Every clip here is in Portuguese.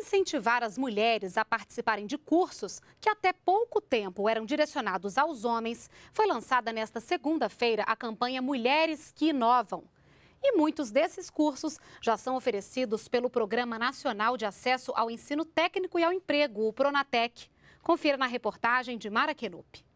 incentivar as mulheres a participarem de cursos que até pouco tempo eram direcionados aos homens, foi lançada nesta segunda-feira a campanha Mulheres que Inovam. E muitos desses cursos já são oferecidos pelo Programa Nacional de Acesso ao Ensino Técnico e ao Emprego, o Pronatec. Confira na reportagem de Mara Kenup.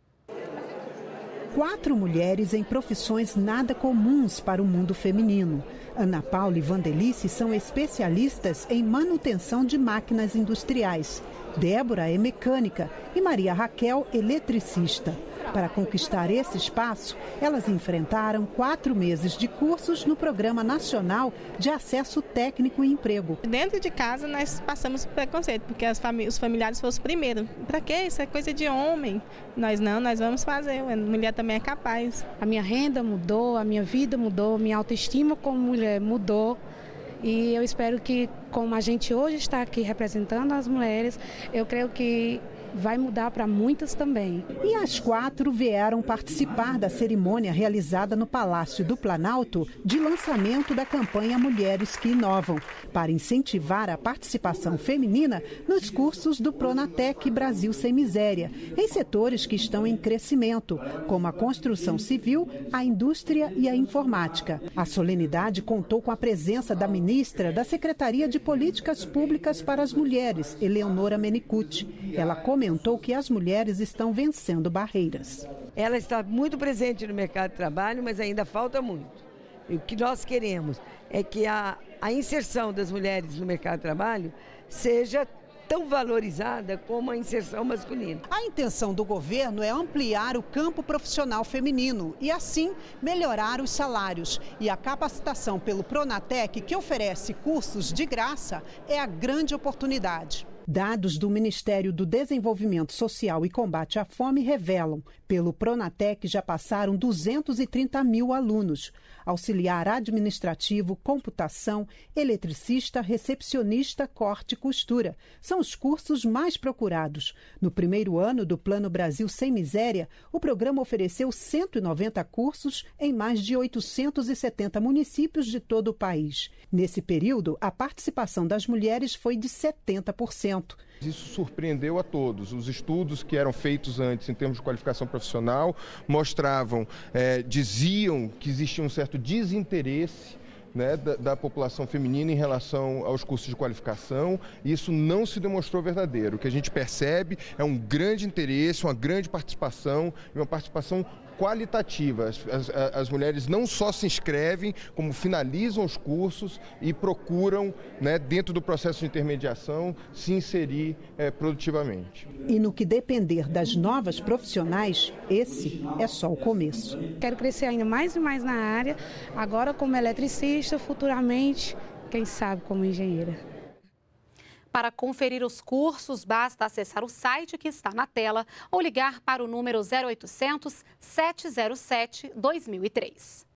Quatro mulheres em profissões nada comuns para o mundo feminino. Ana Paula e Vandelice são especialistas em manutenção de máquinas industriais. Débora é mecânica e Maria Raquel, eletricista. Para conquistar esse espaço, elas enfrentaram quatro meses de cursos no Programa Nacional de Acesso Técnico e Emprego. Dentro de casa, nós passamos preconceito, porque os familiares foram os primeiros. Para quê? Isso é coisa de homem. Nós não, nós vamos fazer. A mulher também é capaz. A minha renda mudou, a minha vida mudou, minha autoestima como mulher mudou. E eu espero que, como a gente hoje está aqui representando as mulheres, eu creio que vai mudar para muitas também. E as quatro vieram participar da cerimônia realizada no Palácio do Planalto de lançamento da campanha Mulheres que Inovam, para incentivar a participação feminina nos cursos do Pronatec Brasil Sem Miséria, em setores que estão em crescimento, como a construção civil, a indústria e a informática. A solenidade contou com a presença da ministra da Secretaria de Políticas Públicas para as Mulheres, Eleonora Menicucci. Ela comentou comentou que as mulheres estão vencendo barreiras. Ela está muito presente no mercado de trabalho, mas ainda falta muito. E o que nós queremos é que a, a inserção das mulheres no mercado de trabalho seja tão valorizada como a inserção masculina. A intenção do governo é ampliar o campo profissional feminino e, assim, melhorar os salários. E a capacitação pelo Pronatec, que oferece cursos de graça, é a grande oportunidade. Dados do Ministério do Desenvolvimento Social e Combate à Fome revelam, pelo Pronatec já passaram 230 mil alunos auxiliar administrativo, computação, eletricista, recepcionista, corte e costura. São os cursos mais procurados. No primeiro ano do Plano Brasil Sem Miséria, o programa ofereceu 190 cursos em mais de 870 municípios de todo o país. Nesse período, a participação das mulheres foi de 70%. Isso surpreendeu a todos. Os estudos que eram feitos antes em termos de qualificação profissional mostravam, é, diziam que existia um certo desinteresse né, da, da, população feminina em relação aos cursos de qualificação. E isso não se demonstrou verdadeiro. O que a gente percebe é um grande interesse, uma grande participação e uma participação qualitativa. As, as, as, mulheres não só se inscrevem, como finalizam os cursos e procuram, né, dentro do processo de intermediação, se inserir é, produtivamente. E no que depender das novas profissionais, esse é só o começo. Quero crescer ainda mais e mais na área, agora como eletricista, futuramente, quem sabe como engenheira. Para conferir os cursos, basta acessar o site que está na tela ou ligar para o número 0800 707 2003.